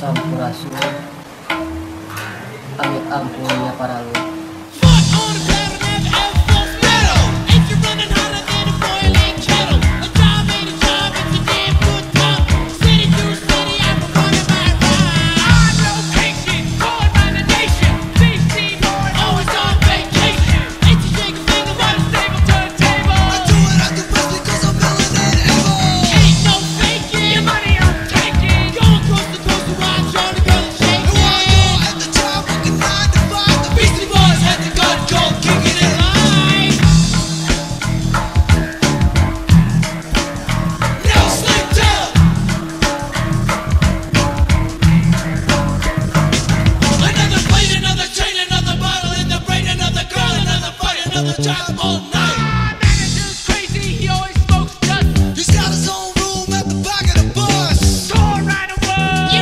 sampurasun. Amit ampun ya para lu The a job all night.